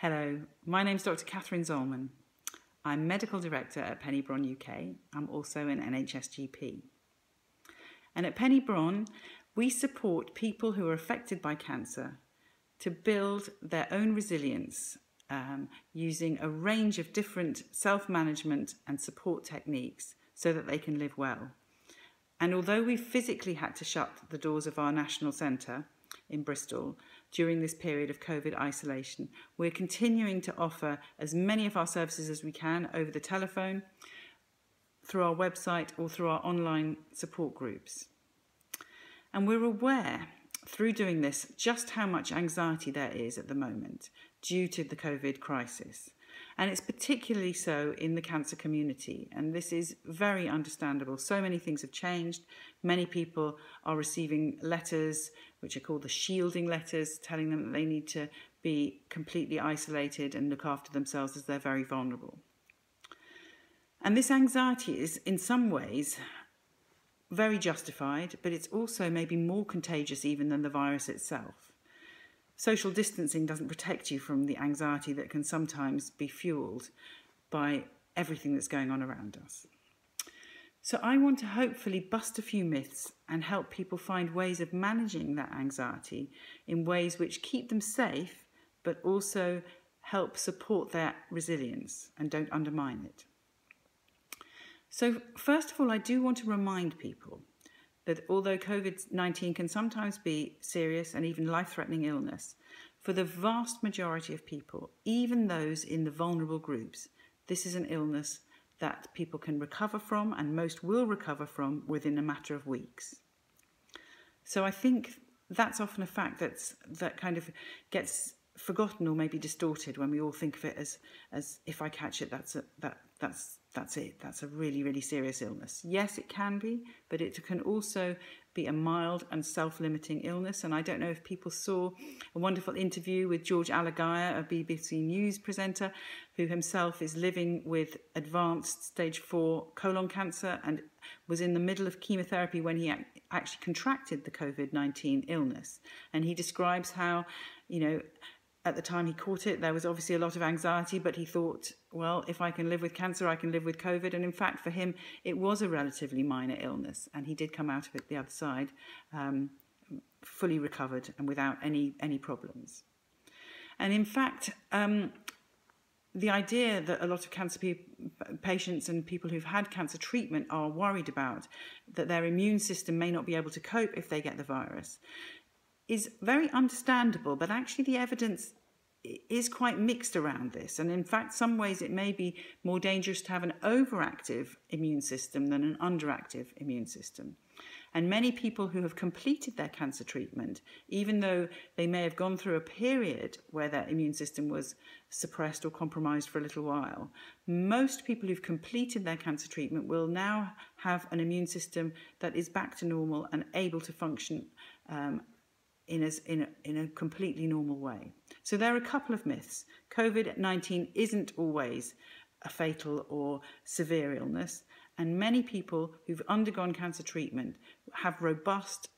Hello, my name is Dr. Catherine Zollman. I'm Medical Director at Penny Brohn UK. I'm also an NHS GP. And at Penny Brohn, we support people who are affected by cancer to build their own resilience um, using a range of different self management and support techniques so that they can live well. And although we physically had to shut the doors of our national centre in Bristol during this period of COVID isolation, we're continuing to offer as many of our services as we can over the telephone, through our website, or through our online support groups. And we're aware through doing this just how much anxiety there is at the moment due to the COVID crisis. And it's particularly so in the cancer community. And this is very understandable. So many things have changed. Many people are receiving letters, which are called the shielding letters, telling them that they need to be completely isolated and look after themselves as they're very vulnerable. And this anxiety is, in some ways, very justified, but it's also maybe more contagious even than the virus itself. Social distancing doesn't protect you from the anxiety that can sometimes be fueled by everything that's going on around us. So, I want to hopefully bust a few myths and help people find ways of managing that anxiety in ways which keep them safe but also help support their resilience and don't undermine it. So, first of all, I do want to remind people that although COVID 19 can sometimes be serious and even life threatening illness, for the vast majority of people, even those in the vulnerable groups, this is an illness that people can recover from and most will recover from within a matter of weeks. So I think that's often a fact that's, that kind of gets forgotten or maybe distorted when we all think of it as, as if I catch it, that's, a, that, that's that's it. That's a really, really serious illness. Yes, it can be, but it can also be a mild and self limiting illness. And I don't know if people saw a wonderful interview with George Alagiah, a BBC News presenter, who himself is living with advanced stage four colon cancer and was in the middle of chemotherapy when he actually contracted the COVID 19 illness. And he describes how, you know, at the time he caught it, there was obviously a lot of anxiety, but he thought, well, if I can live with cancer, I can live with COVID. And in fact, for him, it was a relatively minor illness, and he did come out of it the other side, um, fully recovered and without any, any problems. And in fact, um, the idea that a lot of cancer patients and people who've had cancer treatment are worried about that their immune system may not be able to cope if they get the virus is very understandable, but actually the evidence is quite mixed around this. And in fact, some ways it may be more dangerous to have an overactive immune system than an underactive immune system. And many people who have completed their cancer treatment, even though they may have gone through a period where their immune system was suppressed or compromised for a little while, most people who've completed their cancer treatment will now have an immune system that is back to normal and able to function um, in a, in, a, in a completely normal way. So there are a couple of myths. COVID 19 isn't always a fatal or severe illness, and many people who've undergone cancer treatment have robust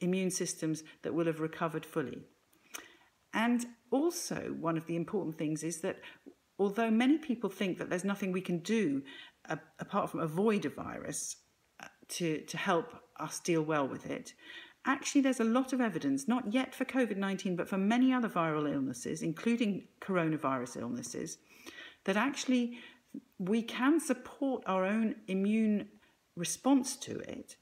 immune systems that will have recovered fully. And also, one of the important things is that although many people think that there's nothing we can do uh, apart from avoid a virus uh, to, to help us deal well with it, actually there's a lot of evidence, not yet for COVID 19, but for many other viral illnesses, including coronavirus illnesses, that actually we can support our own immune response to it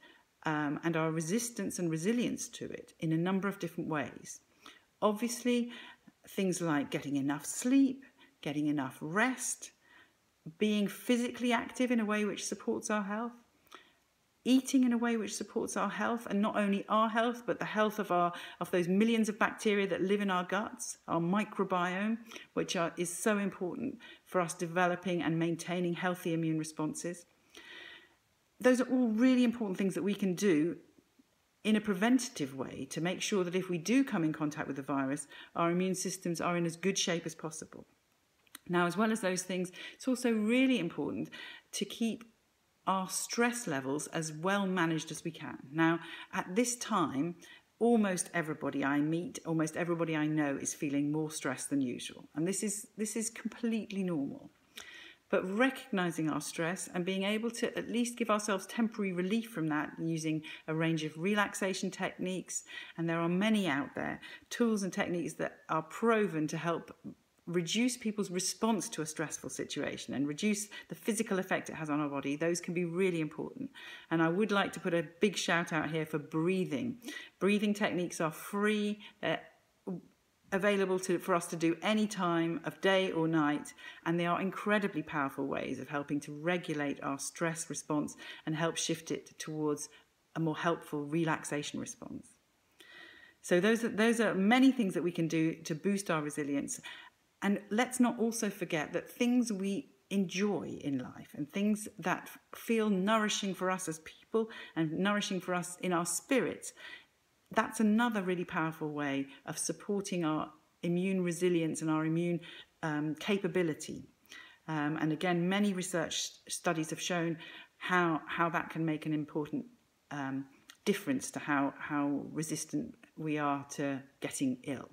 um, and our resistance and resilience to it in a number of different ways. Obviously, things like getting enough sleep, getting enough rest, being physically active in a way which supports our health, eating in a way which supports our health and not only our health but the health of our of those millions of bacteria that live in our guts our microbiome which are, is so important for us developing and maintaining healthy immune responses. Those are all really important things that we can do in a preventative way to make sure that if we do come in contact with the virus our immune systems are in as good shape as possible. Now as well as those things it's also really important to keep our stress levels as well managed as we can. Now, at this time, almost everybody I meet, almost everybody I know is feeling more stressed than usual. And this is, this is completely normal. But recognizing our stress and being able to at least give ourselves temporary relief from that using a range of relaxation techniques, and there are many out there, tools and techniques that are proven to help reduce people's response to a stressful situation and reduce the physical effect it has on our body, those can be really important. And I would like to put a big shout out here for breathing. Breathing techniques are free, they're available to, for us to do any time of day or night, and they are incredibly powerful ways of helping to regulate our stress response and help shift it towards a more helpful relaxation response. So those are, those are many things that we can do to boost our resilience. And let's not also forget that things we enjoy in life and things that feel nourishing for us as people and nourishing for us in our spirits, that's another really powerful way of supporting our immune resilience and our immune um, capability. Um, and again, many research studies have shown how, how that can make an important um, difference to how, how resistant we are to getting ill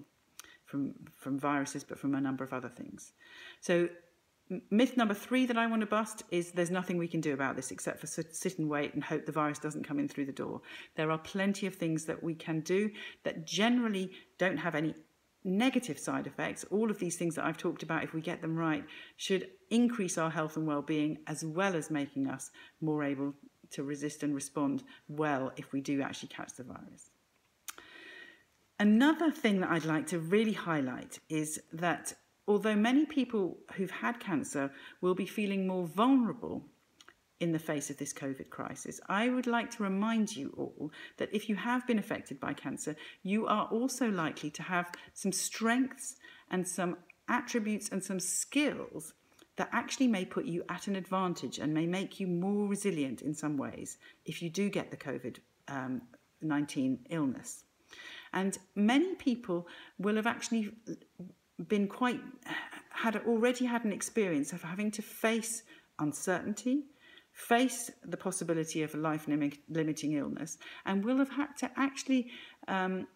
from, from viruses, but from a number of other things. So myth number three that I want to bust is there's nothing we can do about this except for sit, sit, and wait and hope the virus doesn't come in through the door. There are plenty of things that we can do that generally don't have any negative side effects. All of these things that I've talked about, if we get them right, should increase our health and well-being as well as making us more able to resist and respond well if we do actually catch the virus. Another thing that I'd like to really highlight is that although many people who've had cancer will be feeling more vulnerable in the face of this COVID crisis, I would like to remind you all that if you have been affected by cancer, you are also likely to have some strengths and some attributes and some skills that actually may put you at an advantage and may make you more resilient in some ways if you do get the COVID um, 19 illness. And many people will have actually been quite, had already had an experience of having to face uncertainty, face the possibility of a life limiting illness, and will have had to actually um,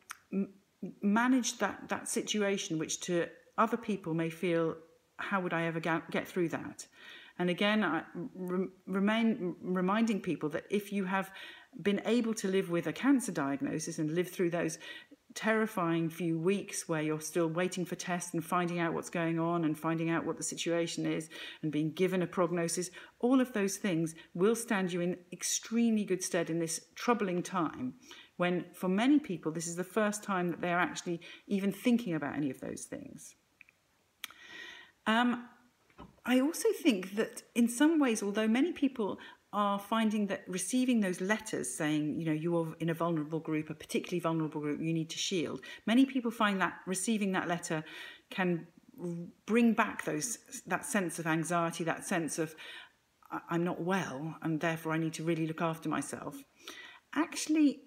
manage that, that situation, which to other people may feel, how would I ever get through that? And again, I remain reminding people that if you have been able to live with a cancer diagnosis and live through those terrifying few weeks where you're still waiting for tests and finding out what's going on and finding out what the situation is and being given a prognosis, all of those things will stand you in extremely good stead in this troubling time when for many people this is the first time that they're actually even thinking about any of those things. Um, I also think that in some ways, although many people are finding that receiving those letters saying, you know, you are in a vulnerable group, a particularly vulnerable group, you need to shield. Many people find that receiving that letter can bring back those that sense of anxiety, that sense of I'm not well, and therefore I need to really look after myself. Actually,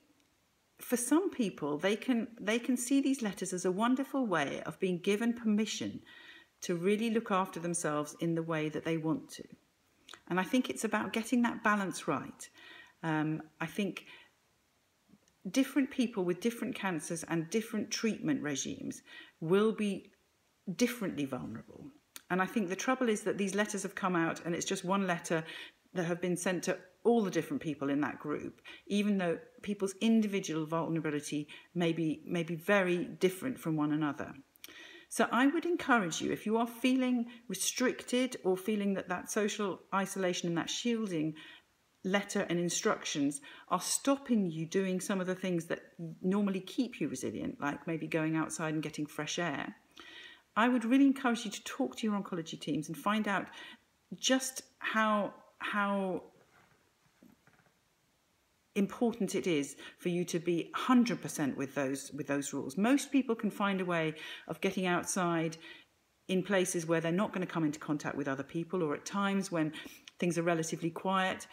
for some people, they can they can see these letters as a wonderful way of being given permission to really look after themselves in the way that they want to. And I think it's about getting that balance right. Um, I think different people with different cancers and different treatment regimes will be differently vulnerable. And I think the trouble is that these letters have come out and it's just one letter that have been sent to all the different people in that group, even though people's individual vulnerability may be, may be very different from one another. So I would encourage you, if you are feeling restricted or feeling that that social isolation and that shielding letter and instructions are stopping you doing some of the things that normally keep you resilient, like maybe going outside and getting fresh air, I would really encourage you to talk to your oncology teams and find out just how how important it is for you to be 100% with those with those rules. Most people can find a way of getting outside in places where they're not going to come into contact with other people or at times when things are relatively quiet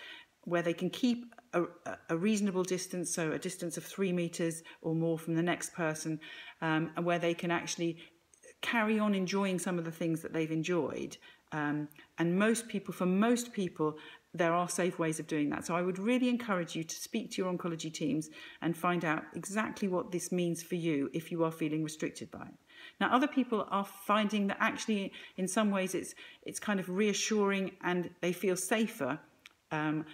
where they can keep a, a reasonable distance, so a distance of three meters or more from the next person, um, and where they can actually carry on enjoying some of the things that they've enjoyed. Um, and most people, for most people, there are safe ways of doing that. So I would really encourage you to speak to your oncology teams and find out exactly what this means for you if you are feeling restricted by it. Now, other people are finding that actually, in some ways, it's it's kind of reassuring and they feel safer. Um,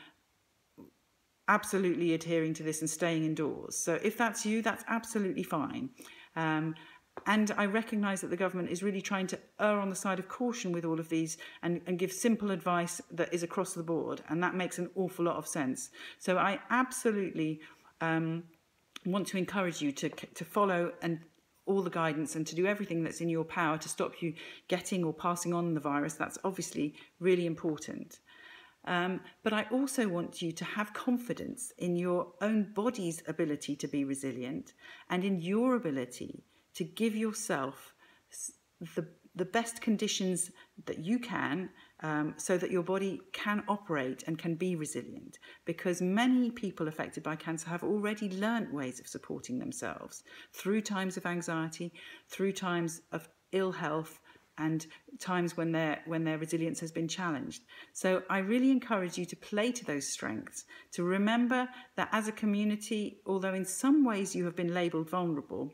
absolutely adhering to this and staying indoors. So if that's you, that's absolutely fine. Um, and I recognise that the government is really trying to err on the side of caution with all of these and, and give simple advice that is across the board. And that makes an awful lot of sense. So I absolutely um, want to encourage you to, to follow and all the guidance and to do everything that's in your power to stop you getting or passing on the virus. That's obviously really important. Um, but I also want you to have confidence in your own body's ability to be resilient and in your ability to give yourself the, the best conditions that you can um, so that your body can operate and can be resilient. Because many people affected by cancer have already learnt ways of supporting themselves through times of anxiety, through times of ill health, and times when their when their resilience has been challenged. So I really encourage you to play to those strengths, to remember that as a community, although in some ways you have been labelled vulnerable,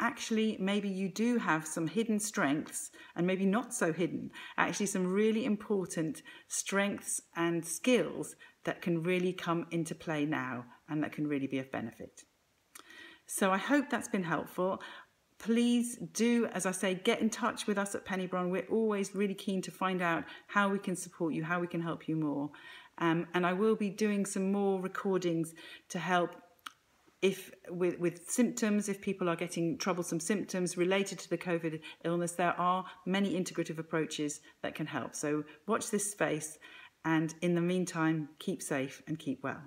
actually maybe you do have some hidden strengths and maybe not so hidden, actually some really important strengths and skills that can really come into play now and that can really be of benefit. So I hope that's been helpful. Please do, as I say, get in touch with us at Penny Brohn. We're always really keen to find out how we can support you, how we can help you more. Um, and I will be doing some more recordings to help if with, with symptoms, if people are getting troublesome symptoms related to the COVID illness, there are many integrative approaches that can help. So watch this space and in the meantime, keep safe and keep well.